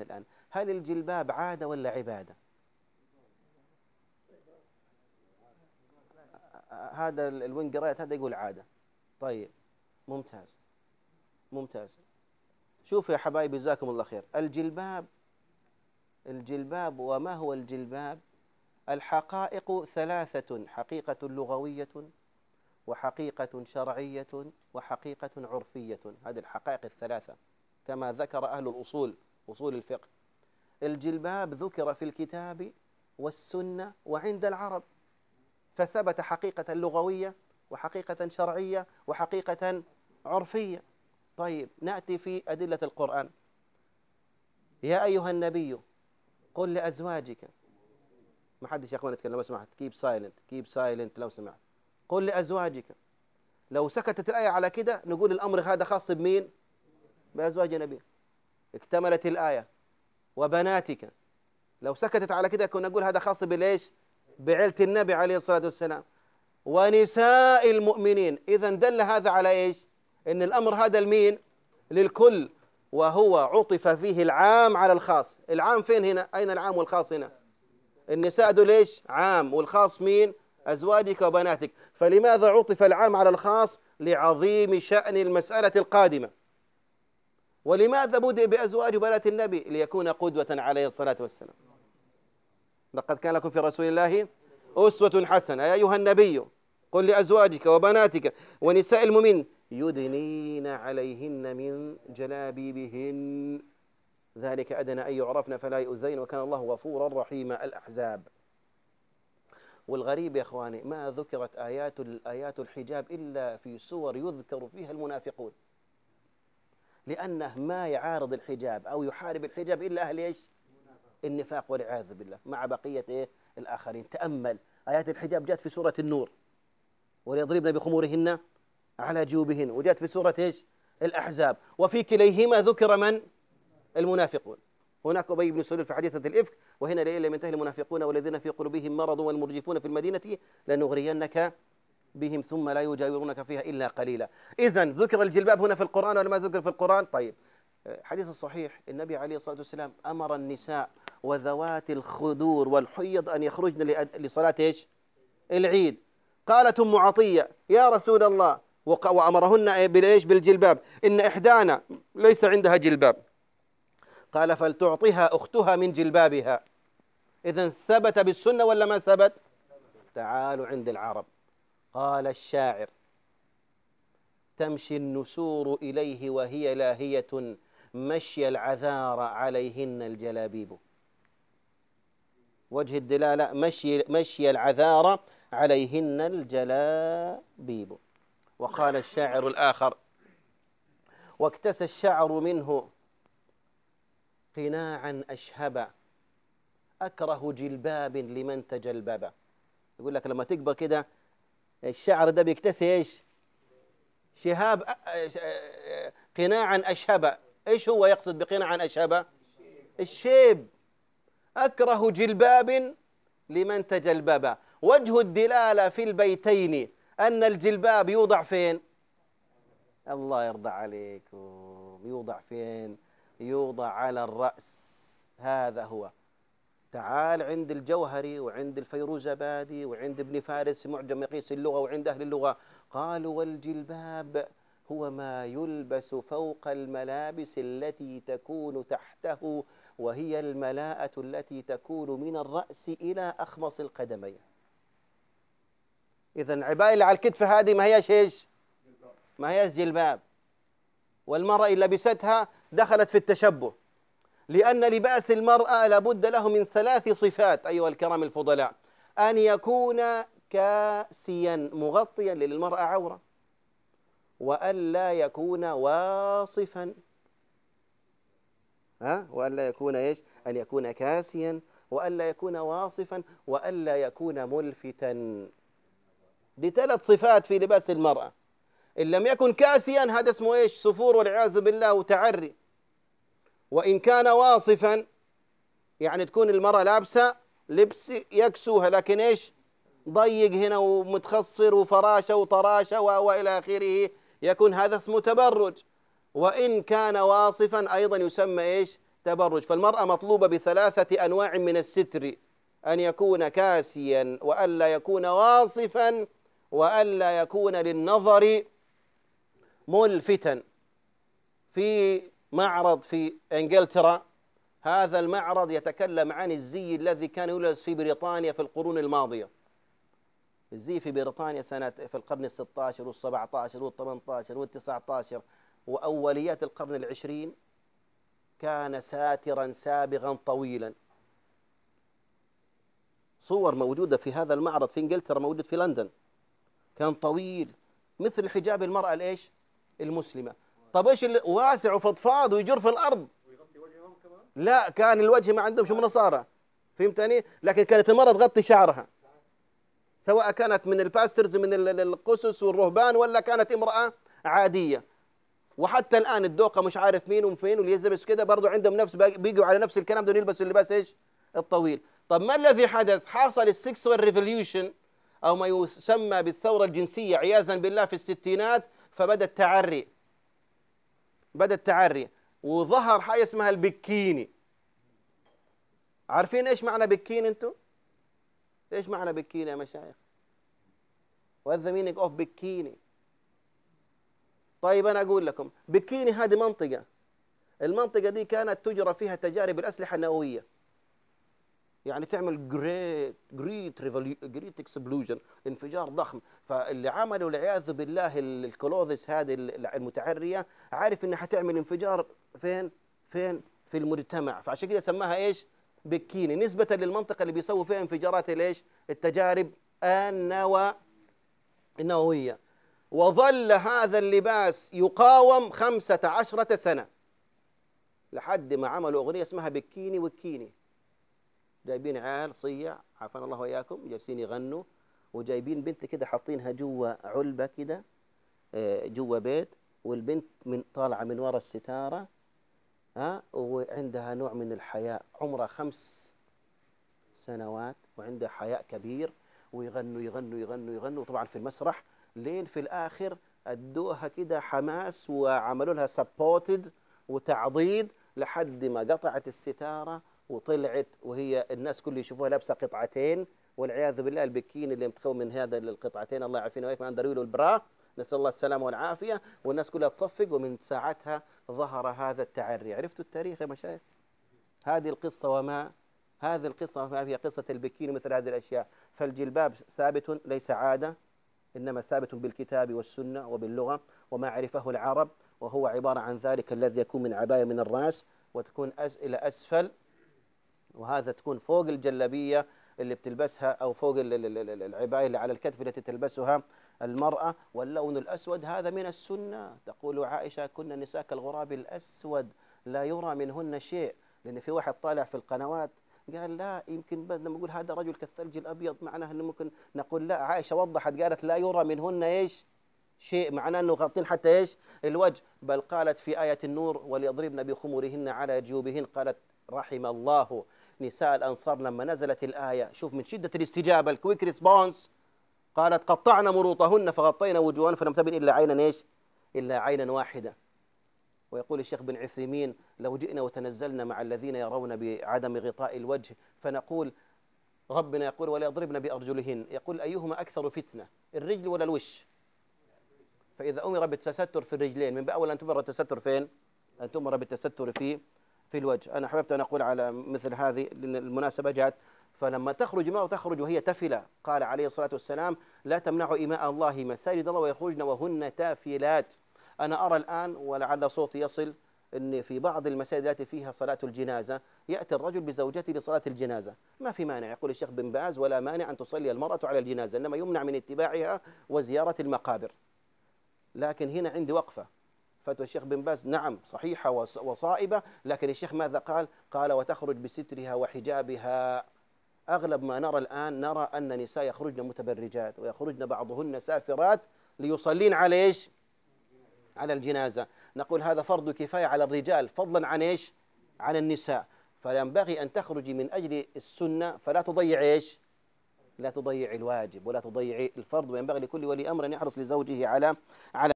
الآن. هل الجلباب عادة ولا عبادة؟ هذا الوين هذا يقول عادة. طيب ممتاز. ممتاز. شوفوا يا حبايبي جزاكم الله خير. الجلباب الجلباب وما هو الجلباب؟ الحقائق ثلاثة. حقيقة لغوية وحقيقة شرعية وحقيقة عرفية. هذه الحقائق الثلاثة كما ذكر أهل الأصول. أصول الفقه. الجلباب ذكر في الكتاب والسنة وعند العرب فثبت حقيقة لغوية وحقيقة شرعية وحقيقة عرفية. طيب نأتي في أدلة القرآن. يا أيها النبي قل لأزواجك. ما حدش يا أخوان يتكلم لو سمحت keep silent keep silent لو سمحت. قل لأزواجك. لو سكتت الآية على كده نقول الأمر هذا خاص بمين؟ بأزواج النبي. اكتملت الآية. وبناتك لو سكتت على كده كنا نقول هذا خاص بالإيش؟ بعيلة النبي عليه الصلاة والسلام. ونساء المؤمنين إذا دل هذا على إيش؟ إن الأمر هذا المين للكل. وهو عطف فيه العام على الخاص. العام فين هنا؟ أين العام والخاص هنا؟ النساء دول إيش؟ عام. والخاص مين؟ أزواجك وبناتك. فلماذا عطف العام على الخاص؟ لعظيم شأن المسألة القادمة. ولماذا بدأ بأزواج بنات النبي ليكون قدوة عليه الصلاة والسلام؟ لقد كان لكم في رسول الله أسوة حسنة. يا أيها النبي قل لأزواجك وبناتك ونساء المؤمنين يدنين عليهن من جلابيبهن. ذلك أدنى أن يعرفن فلا يؤذين وكان الله غفورا رحيما. الأحزاب. والغريب يا إخواني ما ذكرت آيات آيات الحجاب إلا في سور يذكر فيها المنافقون. لأنه ما يعارض الحجاب أو يحارب الحجاب إلا أهل إيش؟ النفاق والعياذ بالله مع بقية إيه؟ الآخرين. تأمل. آيات الحجاب جاءت في سورة النور. وليضربن بخمورهن على جيوبهن. وجاءت في سورة إيش؟ الأحزاب. وفي كليهما ذكر من؟ المنافقون. هناك أبي بن سلول في حديثة الإفك وهنا لئن لم ينتهي المنافقون والذين في قلوبهم مرض والمرجفون في المدينة لنغرينك بهم ثم لا يجاورونك فيها إلا قليلا. إذا ذكر الجلباب هنا في القرآن ولا ما ذكر في القرآن؟ طيب. حديث الصحيح النبي عليه الصلاة والسلام أمر النساء وذوات الخدور والحيض أن يخرجن لصلاة إيش؟ العيد. قالت أم عطية يا رسول الله. وأمرهن بالإيش؟ بالجلباب. إن إحدانا ليس عندها جلباب. قال فلتعطيها أختها من جلبابها. إذا ثبت بالسنة ولا ما ثبت؟ تعالوا عند العرب. قال الشاعر تمشي النسور إليه وهي لاهية مشي العذار عليهن الجلابيب. وجه الدلالة مشي, مشي العذار عليهن الجلابيب. وقال الشاعر الآخر واكتسى الشعر منه قناعا أشهبا أكره جلباب لمن تجلبب. يقول لك لما تكبر كده الشعر ده بيكتسي إيش؟ شهاب قناعا أشهبا إيش هو يقصد بقناعا أشهبا الشيب. أكره جلباب لمن تجلبب. وجه الدلالة في البيتين أن الجلباب يوضع فين؟ الله يرضى عليكم. يوضع فين؟ يوضع على الرأس. هذا هو. تعال عند الجوهري وعند الفيروزبادي وعند ابن فارس معجم مقيس اللغة وعند أهل اللغة. قالوا والجلباب هو ما يلبس فوق الملابس التي تكون تحته وهي الملاءة التي تكون من الرأس إلى أخمص القدمين. إذا العباية اللي على الكتف هذه ما هيش إيش؟ ما هيش جلباب. والمرأة إن لبستها دخلت في التشبه. لأن لبأس المرأة لابد له من ثلاث صفات أيها الكرام الفضلاء. أن يكون كاسيا مغطيا للمرأة عورة. وأن لا يكون واصفا. ها؟ وأن لا يكون إيش؟ أن يكون كاسيا. وأن لا يكون واصفا. وأن لا يكون ملفتا. دي ثلاث صفات في لباس المرأة. إن لم يكن كاسيا هذا اسمه إيش؟ سفور والعياذ بالله وتعري. وإن كان واصفا يعني تكون المرأة لابسة لبس يكسوها لكن إيش؟ ضيق هنا ومتخصر وفراشة وطراشة وإلى آخره يكون هذا اسمه تبرج. وإن كان واصفا أيضا يسمى إيش؟ تبرج. فالمرأة مطلوبة بثلاثة أنواع من الستر أن يكون كاسيا وألا يكون واصفا وألا يكون للنظر ملفتا. في معرض في إنجلترا. هذا المعرض يتكلم عن الزي الذي كان يلبس في بريطانيا في القرون الماضية. الزي في بريطانيا سنة في القرن الستاشر والسبعتاشر والثمنتاشر والتسعتاشر وأوليات القرن العشرين كان ساترا سابغا طويلا. صور موجودة في هذا المعرض في إنجلترا موجود في لندن. كان طويل مثل حجاب المرأة الايش؟ المسلمة. طب إيش اللي واسع وفضفاض ويجر في الأرض لا كان الوجه ما عندهم شو نصارى فهمتني؟ لكن كانت المرأة تغطي شعرها سواء كانت من ال pastors من القسس والرهبان ولا كانت امرأة عادية وحتى الآن الدوقة مش عارف مين وفين واليزابيث كده برضو عندهم نفس بيجوا على نفس الكلام دول يلبسوا اللباس إيش؟ الطويل طب ما الذي حدث؟ حصل ال sexual revolution أو ما يسمى بالثورة الجنسية عياذا بالله في الستينات فبدأ التعري بدأ التعري وظهر حاجة اسمها البكيني عارفين إيش معنى بكيني أنتم؟ إيش معنى بكيني يا مشايخ؟ The meaning of بكيني؟ طيب أنا أقول لكم بكيني هذه منطقة المنطقة دي كانت تجرى فيها تجارب الأسلحة النووية يعني تعمل great great great explosion انفجار ضخم. فاللي عملوا والعياذ بالله ال clothes هذه المتعريه عارف إنها حتعمل انفجار فين؟ فين؟ في المجتمع. فعشان كده سماها إيش؟ بكيني نسبة للمنطقة اللي بيسووا فيها انفجارات الايش التجارب النوى النووية. وظل هذا اللباس يقاوم خمسة عشرة سنة. لحد ما عملوا أغنية اسمها بكيني وكيني جايبين عيال صيع عافانا الله وإياكم جالسين يغنوا وجايبين بنت كده حاطينها جوا علبة كده آه، جوا بيت والبنت من طالعة من ورا الستارة ها وعندها نوع من الحياء عمرها خمس سنوات وعندها حياء كبير ويغنوا يغنوا يغنوا يغنوا طبعا في المسرح لين في الآخر أدوها كده حماس وعملوا لها سبورتد وتعضيد لحد ما قطعت الستارة وطلعت وهي الناس كل يشوفوها لابسة قطعتين والعياذ بالله البكين اللي متكون من هذا القطعتين الله يعافينا وياكم الاندرويل والبرا. نسأل الله السلامة والعافية والناس كلها تصفق ومن ساعتها ظهر هذا التعري. عرفتوا التاريخ يا مشايخ؟ هذه القصة وما هذه القصة وما هي قصة البكين مثل هذه الأشياء. فالجلباب ثابت ليس عادة إنما ثابت بالكتاب والسنة وباللغة وما عرفه العرب وهو عبارة عن ذلك الذي يكون من عباية من الرأس وتكون إلى أسفل وهذا تكون فوق الجلبية اللي بتلبسها أو فوق العباية اللي على الكتف التي تلبسها المرأة. واللون الأسود هذا من السنة. تقول عائشة كنا نساء كالغراب الأسود لا يرى منهن شيء. لأن في واحد طالع في القنوات قال لا يمكن لما نقول هذا رجل كالثلج الأبيض معناه أنه ممكن نقول لا. عائشة وضحت قالت لا يرى منهن إيش؟ شيء معناه أنه غاطين حتى إيش؟ الوجه. بل قالت في آية النور وليضربن بخمورهن على جيوبهن. قالت رحم الله. نساء الأنصار لما نزلت الآية شوف من شدة الاستجابة ال quick response قالت قطعنا مروطهن فغطينا وجوهن فلم تبن إلا عينا إيش؟ إلا عينا واحدة. ويقول الشيخ بن عثيمين لو جئنا وتنزلنا مع الذين يرون بعدم غطاء الوجه فنقول ربنا يقول ولا يضربن بأرجلهن. يقول أيهما أكثر فتنة الرجل ولا الوش؟ فإذا أمر بالتستر في الرجلين من بأول أن تمر التستر فين؟ أن تمر بالتستر في في الوجه. أنا حببت أن أقول على مثل هذه المناسبة جاءت فلما تخرج المرأة تخرج وهي تفلة. قال عليه الصلاة والسلام لا تمنعوا إماء الله مساجد الله ويخرجن وهن تافلات. أنا أرى الآن ولعل صوتي يصل أن في بعض المساجد التي فيها صلاة الجنازة يأتي الرجل بزوجته لصلاة الجنازة. ما في مانع يقول الشيخ بن باز ولا مانع أن تصلي المرأة على الجنازة إنما يمنع من اتباعها وزيارة المقابر. لكن هنا عندي وقفة. فتوى الشيخ بن باز نعم صحيحة وصائبة لكن الشيخ ماذا قال؟ قال وتخرج بسترها وحجابها. أغلب ما نرى الآن نرى أن نساء يخرجن متبرجات ويخرجن بعضهن سافرات ليصلين على إيش؟ على الجنازة. نقول هذا فرض كفاية على الرجال فضلا عن إيش؟ عن النساء. فينبغي أن تخرجي من أجل السنة فلا تضيع إيش؟ لا تضيع الواجب ولا تضيع الفرض وينبغي لكل ولي أمر أن يحرص لزوجه على على